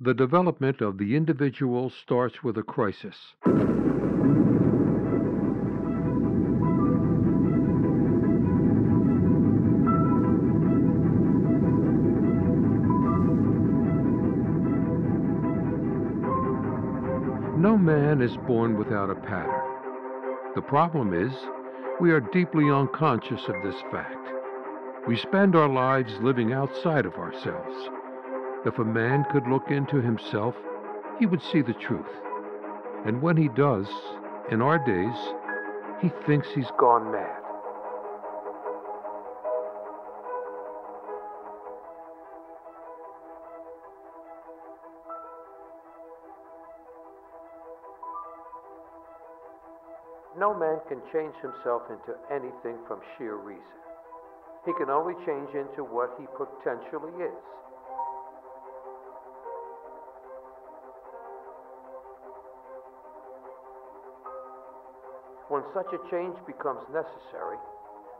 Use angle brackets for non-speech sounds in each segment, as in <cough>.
The development of the individual starts with a crisis. No man is born without a pattern. The problem is, we are deeply unconscious of this fact. We spend our lives living outside of ourselves. If a man could look into himself, he would see the truth. And when he does, in our days, he thinks he's gone mad. No man can change himself into anything from sheer reason. He can only change into what he potentially is. When such a change becomes necessary,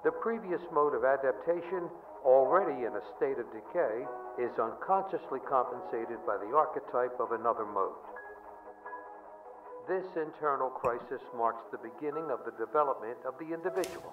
the previous mode of adaptation, already in a state of decay, is unconsciously compensated by the archetype of another mode. This internal crisis marks the beginning of the development of the individual.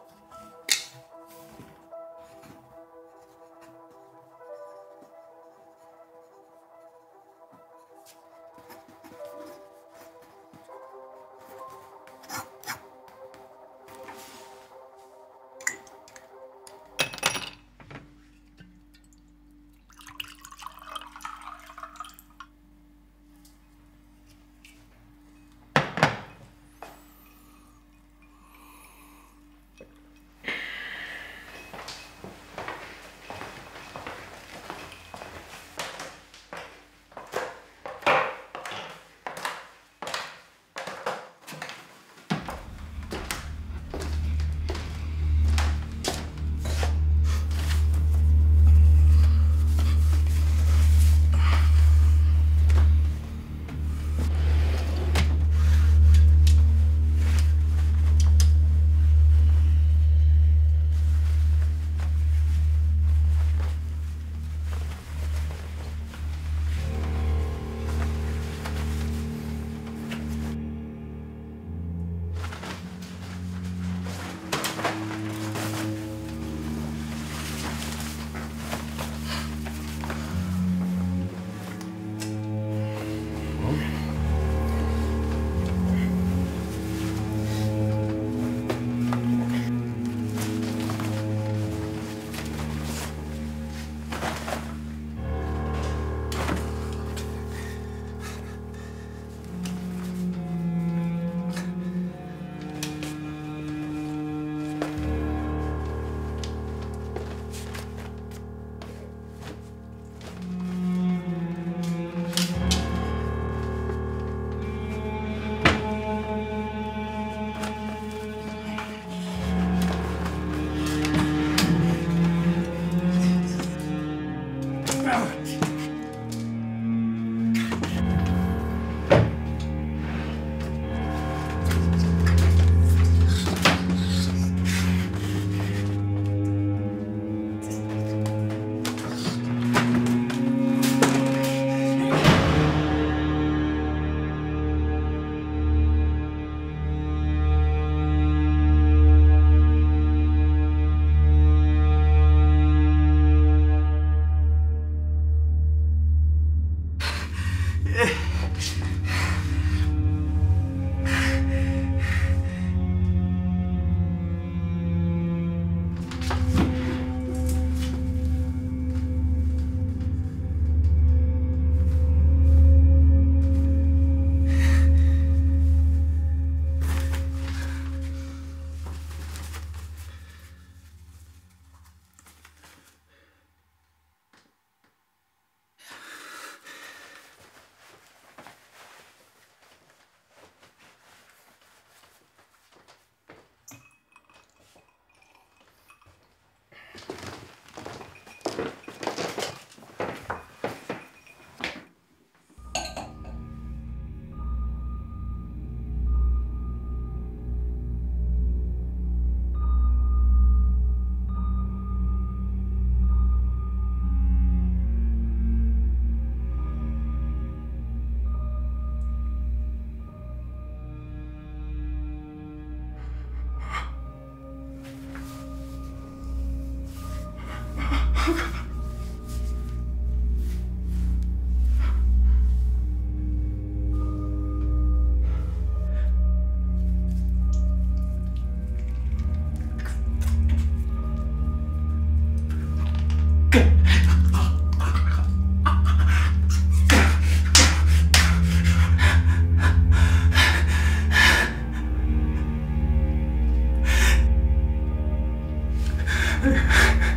And <laughs> it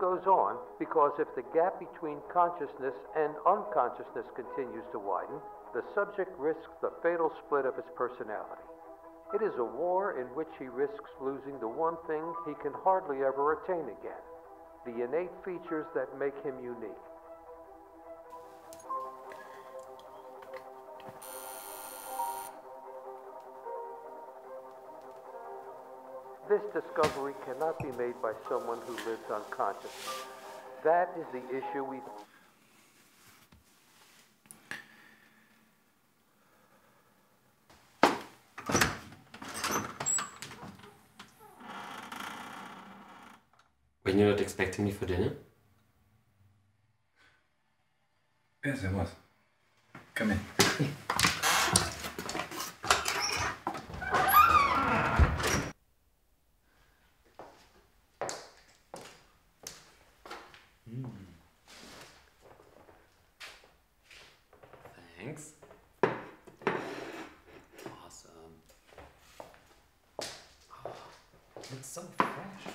goes on because if the gap between consciousness and unconsciousness continues to widen, the subject risks the fatal split of his personality. It is a war in which he risks losing the one thing he can hardly ever attain again the innate features that make him unique. This discovery cannot be made by someone who lives unconsciously. That is the issue we. When you're not expecting me for dinner? Yes, I was. Come in. <laughs> Thanks. Awesome. Oh, looks so fresh.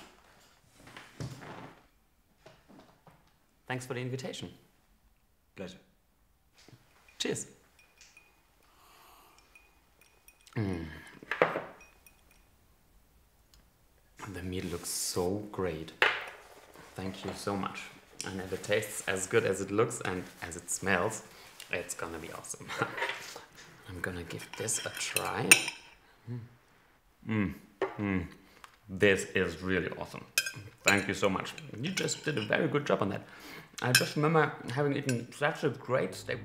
Thanks for the invitation. Pleasure. Cheers. Mm. The meat looks so great. Thank you so much. And if it tastes as good as it looks and as it smells, it's gonna be awesome. <laughs> I'm gonna give this a try. Mm. Mm. This is really awesome. Thank you so much. You just did a very good job on that. I just remember having eaten such a great steak.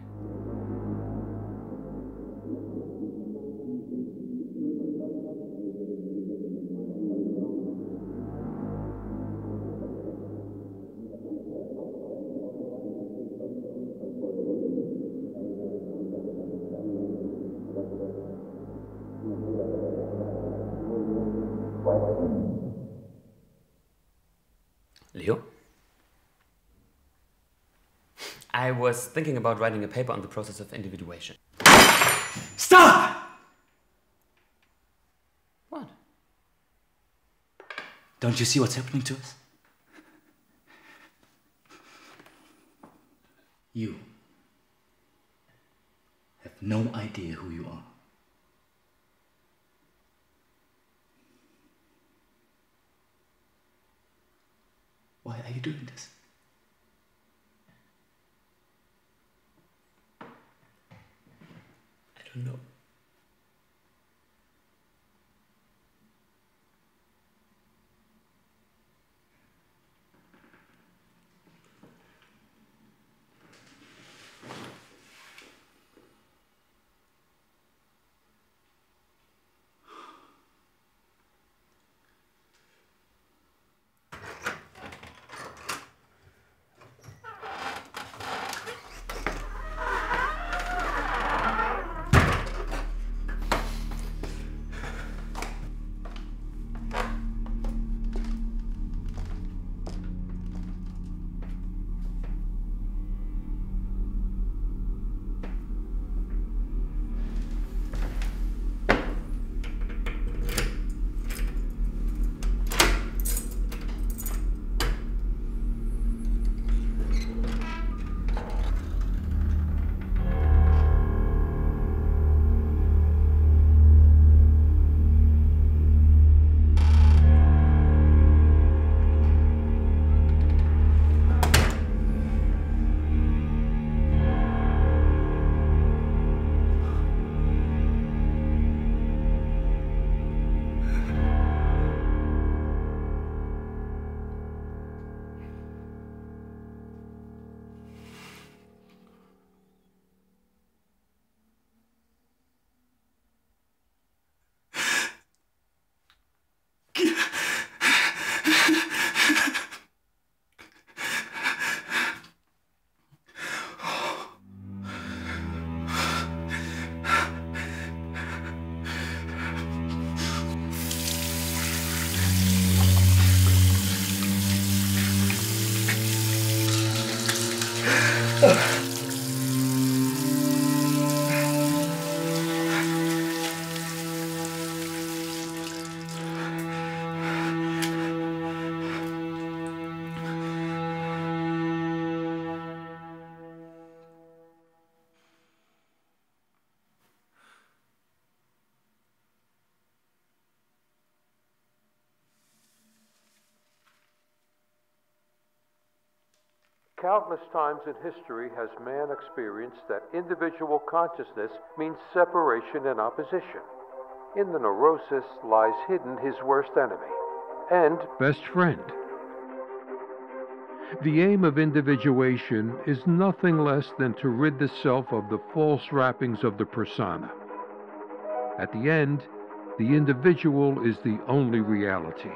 I was thinking about writing a paper on the process of individuation. Stop! What? Don't you see what's happening to us? You have no idea who you are. Why are you doing this? I Countless times in history has man experienced that individual consciousness means separation and opposition. In the neurosis lies hidden his worst enemy and best friend. The aim of individuation is nothing less than to rid the self of the false wrappings of the persona. At the end, the individual is the only reality.